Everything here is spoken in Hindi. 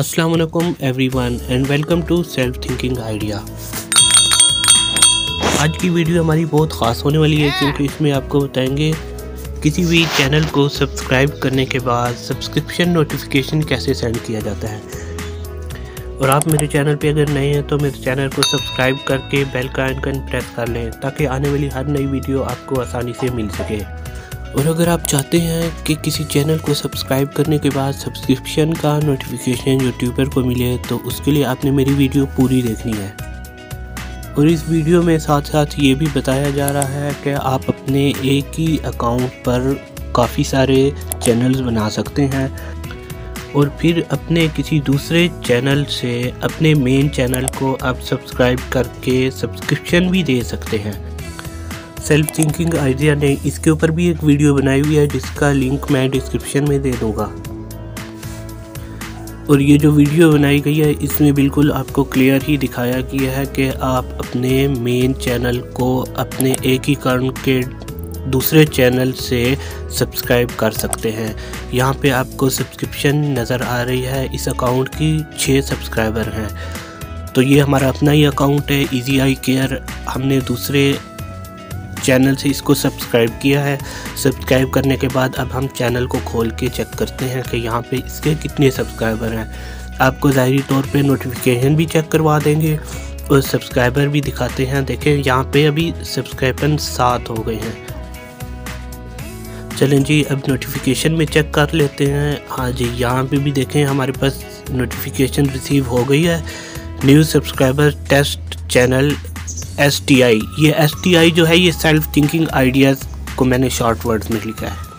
अस्सलाम वालेकुम everyone and welcome to self thinking idea आज की वीडियो हमारी बहुत ख़ास होने वाली है, क्योंकि इसमें आपको बताएँगे किसी भी चैनल को सब्सक्राइब करने के बाद सब्सक्रिप्शन नोटिफिकेशन कैसे सेंड किया जाता है। और आप मेरे चैनल पे अगर नए हैं तो मेरे चैनल को सब्सक्राइब करके बेल का आइकन प्रेस कर लें, ताकि आने वाली हर नई वीडियो आपको आसानी से मिल सके। और अगर आप चाहते हैं कि किसी चैनल को सब्सक्राइब करने के बाद सब्सक्रिप्शन का नोटिफिकेशन यूट्यूबर को मिले तो उसके लिए आपने मेरी वीडियो पूरी देखनी है। और इस वीडियो में साथ साथ ये भी बताया जा रहा है कि आप अपने एक ही अकाउंट पर काफ़ी सारे चैनल्स बना सकते हैं और फिर अपने किसी दूसरे चैनल से अपने मेन चैनल को आप सब्सक्राइब करके सब्सक्रिप्शन भी दे सकते हैं। सेल्फ थिंकिंग आइडिया ने इसके ऊपर भी एक वीडियो बनाई हुई है, जिसका लिंक मैं डिस्क्रिप्शन में दे दूँगा। और ये जो वीडियो बनाई गई है, इसमें बिल्कुल आपको क्लियर ही दिखाया गया है कि आप अपने मेन चैनल को अपने एक ही कारण के दूसरे चैनल से सब्सक्राइब कर सकते हैं। यहाँ पे आपको सब्सक्रिप्शन नज़र आ रही है, इस अकाउंट की छः सब्सक्राइबर हैं। तो ये हमारा अपना ही अकाउंट है इजी आई केयर हमने दूसरे चैनल से इसको सब्सक्राइब किया है। सब्सक्राइब करने के बाद अब हम चैनल को खोल के चेक करते हैं कि यहाँ पे इसके कितने सब्सक्राइबर हैं। आपको ज़ाहरी तौर पे नोटिफिकेशन भी चेक करवा देंगे और सब्सक्राइबर भी दिखाते हैं। देखें, यहाँ पे अभी सब्सक्राइबर सात हो गए हैं। चलें जी, अब नोटिफिकेशन में चेक कर लेते हैं। हाँ जी, यहाँ पे भी देखें, हमारे पास नोटिफिकेशन रिसीव हो गई है। New subscriber test channel S T I ये एस टी आई जो है, ये सेल्फ थिंकिंग आइडियाज़ को मैंने शॉर्ट वर्ड्स में लिखा है।